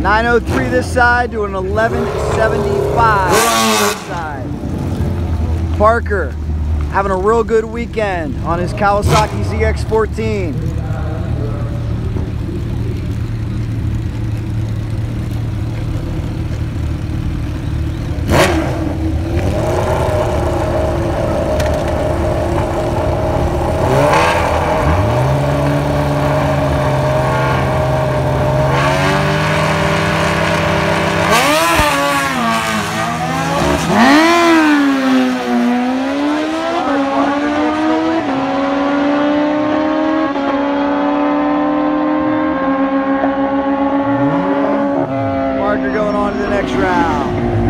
Oh this side to an 1175 this side. Parker having a real good weekend on his Kawasaki ZX14. the next round.